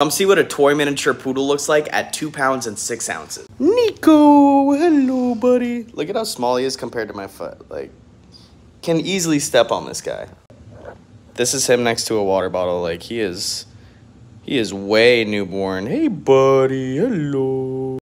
Come see what a toy miniature poodle looks like at 2 pounds and 6 ounces. Nico, hello, buddy. Look at how small he is compared to my foot. Like, can easily step on this guy. This is him next to a water bottle. Like, he is, he is way newborn. Hey, buddy, hello.